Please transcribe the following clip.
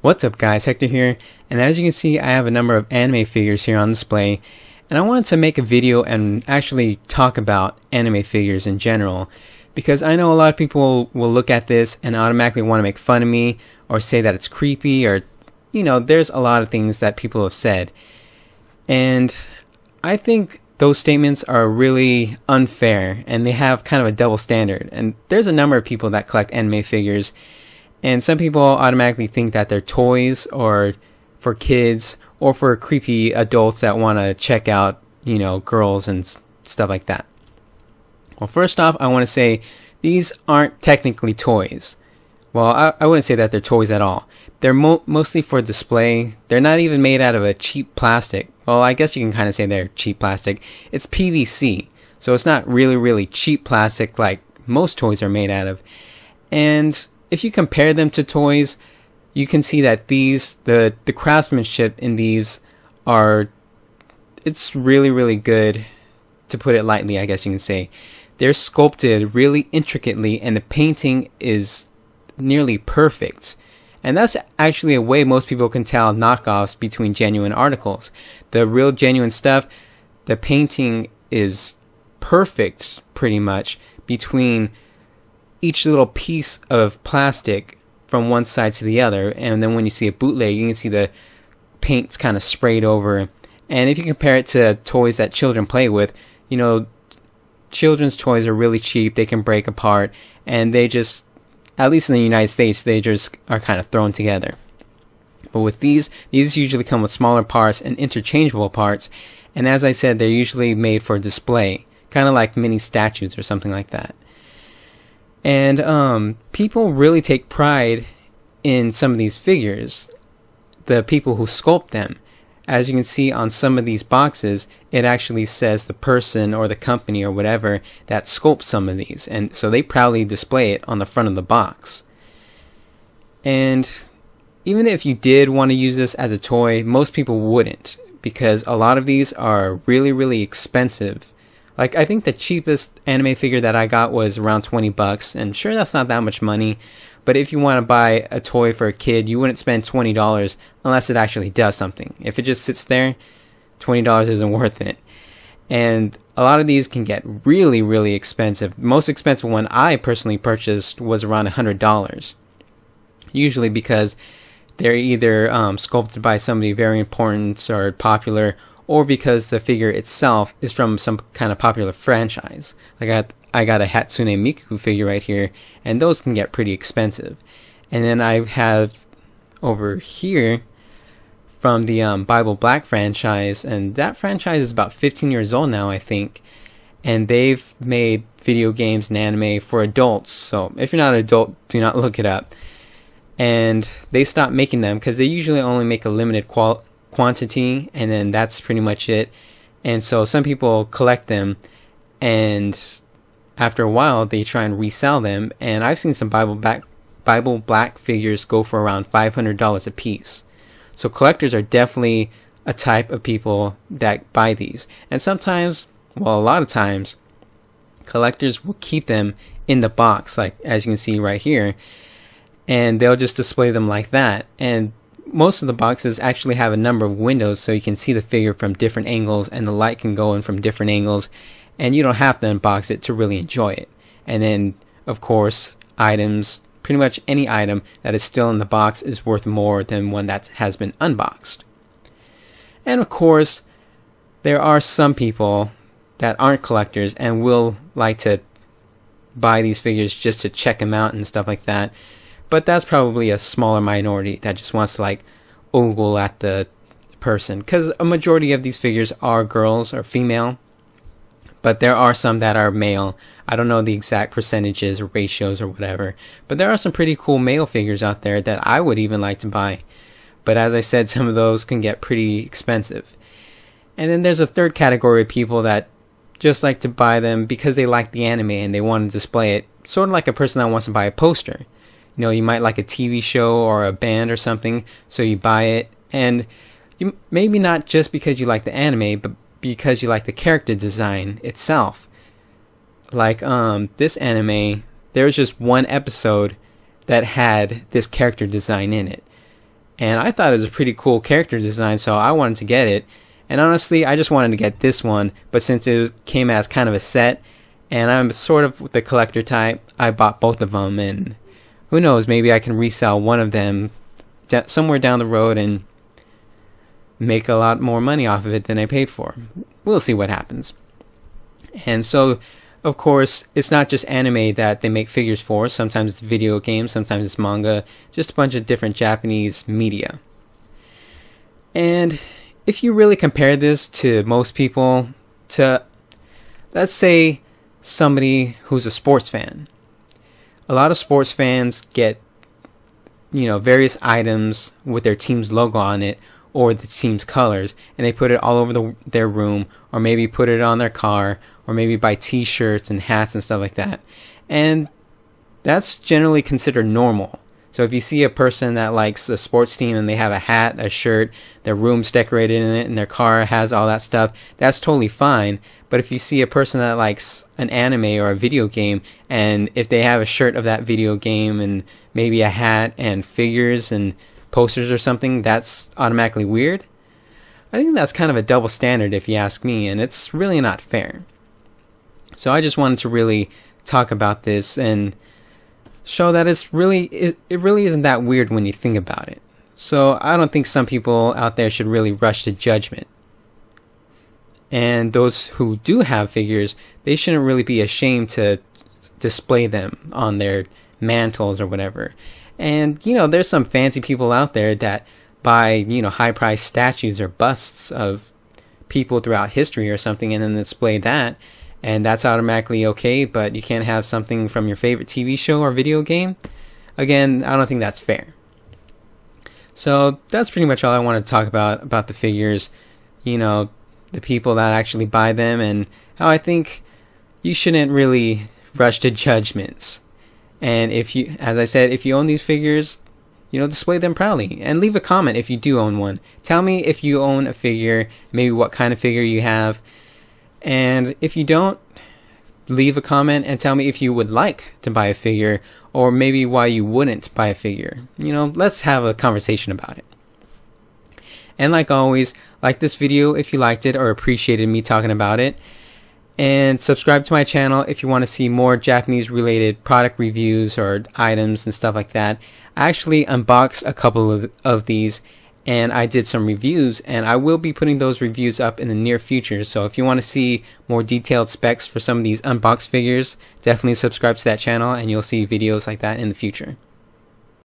What's up guys, Hector here, and as you can see I have a number of anime figures here on display, and I wanted to make a video and actually talk about anime figures in general, because I know a lot of people will look at this and automatically want to make fun of me, or say that it's creepy, or, you know, there's a lot of things that people have said. And I think those statements are really unfair, and they have kind of a double standard, and there's a number of people that collect anime figures, and some people automatically think that they're toys or for kids or for creepy adults that want to check out, you know, girls and stuff like that. Well, first off, I want to say these aren't technically toys. Well, I, I wouldn't say that they're toys at all. They're mo- mostly for display. They're not even made out of a cheap plastic. Well, I guess you can kind of say they're cheap plastic. It's PVC. So it's not really, really cheap plastic like most toys are made out of. And if you compare them to toys, you can see that these the the craftsmanship in these are it's really really good to put it lightly, I guess you can say. They're sculpted really intricately and the painting is nearly perfect. And that's actually a way most people can tell knockoffs between genuine articles. The real genuine stuff, the painting is perfect pretty much between each little piece of plastic from one side to the other. And then when you see a bootleg, you can see the paint's kind of sprayed over. And if you compare it to toys that children play with, you know, children's toys are really cheap. They can break apart and they just, at least in the United States, they just are kind of thrown together. But with these, these usually come with smaller parts and interchangeable parts. And as I said, they're usually made for display, kind of like mini statues or something like that. And um, people really take pride in some of these figures, the people who sculpt them. As you can see on some of these boxes, it actually says the person or the company or whatever that sculpts some of these. And so they proudly display it on the front of the box. And even if you did want to use this as a toy, most people wouldn't because a lot of these are really, really expensive like I think the cheapest anime figure that I got was around 20 bucks and sure that's not that much money, but if you want to buy a toy for a kid, you wouldn't spend $20 unless it actually does something. If it just sits there, $20 isn't worth it. And a lot of these can get really really expensive. The most expensive one I personally purchased was around $100. Usually because they're either um, sculpted by somebody very important or popular or because the figure itself is from some kind of popular franchise. Like I got, I got a Hatsune Miku figure right here, and those can get pretty expensive. And then I have over here from the um, Bible Black franchise, and that franchise is about 15 years old now, I think. And they've made video games and anime for adults. So if you're not an adult, do not look it up. And they stopped making them because they usually only make a limited qual- quantity and then that's pretty much it. And so some people collect them and after a while they try and resell them and I've seen some Bible back Bible black figures go for around $500 a piece. So collectors are definitely a type of people that buy these. And sometimes, well a lot of times collectors will keep them in the box like as you can see right here and they'll just display them like that and most of the boxes actually have a number of windows so you can see the figure from different angles and the light can go in from different angles and you don't have to unbox it to really enjoy it. And then, of course, items, pretty much any item that is still in the box is worth more than one that has been unboxed. And of course, there are some people that aren't collectors and will like to buy these figures just to check them out and stuff like that. But that's probably a smaller minority that just wants to like ogle at the person. Because a majority of these figures are girls or female. But there are some that are male. I don't know the exact percentages or ratios or whatever. But there are some pretty cool male figures out there that i would even like to buy. But as i said some of those can get pretty expensive. And then there's a third category of people that just like to buy them because they like the anime and they want to display it. Sort of like a person that wants to buy a poster you know you might like a TV show or a band or something, so you buy it, and you maybe not just because you like the anime, but because you like the character design itself. Like um this anime, there was just one episode that had this character design in it. and I thought it was a pretty cool character design, so I wanted to get it. And honestly, I just wanted to get this one, but since it came as kind of a set, and I'm sort of the collector type, I bought both of them, and who knows, maybe I can resell one of them somewhere down the road and make a lot more money off of it than I paid for. We'll see what happens. And so, of course, it's not just anime that they make figures for. Sometimes it's video games, sometimes it's manga, just a bunch of different Japanese media. And if you really compare this to most people, to let's say somebody who's a sports fan, a lot of sports fans get you know various items with their team's logo on it or the team's colors and they put it all over the, their room or maybe put it on their car or maybe buy t-shirts and hats and stuff like that. And that's generally considered normal so if you see a person that likes a sports team and they have a hat, a shirt, their room's decorated in it, and their car has all that stuff, that's totally fine. But if you see a person that likes an anime or a video game, and if they have a shirt of that video game and maybe a hat and figures and posters or something, that's automatically weird. I think that's kind of a double standard if you ask me, and it's really not fair. So I just wanted to really talk about this and show that it's really it, it really isn't that weird when you think about it. So I don't think some people out there should really rush to judgment. And those who do have figures, they shouldn't really be ashamed to display them on their mantles or whatever. And you know, there's some fancy people out there that buy, you know, high priced statues or busts of people throughout history or something and then display that and that's automatically okay, but you can't have something from your favorite TV show or video game. Again, I don't think that's fair. So that's pretty much all I want to talk about about the figures, you know, the people that actually buy them and how I think you shouldn't really rush to judgments. And if you as I said, if you own these figures, you know, display them proudly and leave a comment if you do own one. Tell me if you own a figure, maybe what kind of figure you have and if you don't, leave a comment and tell me if you would like to buy a figure or maybe why you wouldn't buy a figure. You know, let's have a conversation about it. And like always, like this video if you liked it or appreciated me talking about it. And subscribe to my channel if you want to see more Japanese related product reviews or items and stuff like that. I actually unboxed a couple of, of these and I did some reviews and I will be putting those reviews up in the near future. So if you want to see more detailed specs for some of these unboxed figures, definitely subscribe to that channel and you'll see videos like that in the future.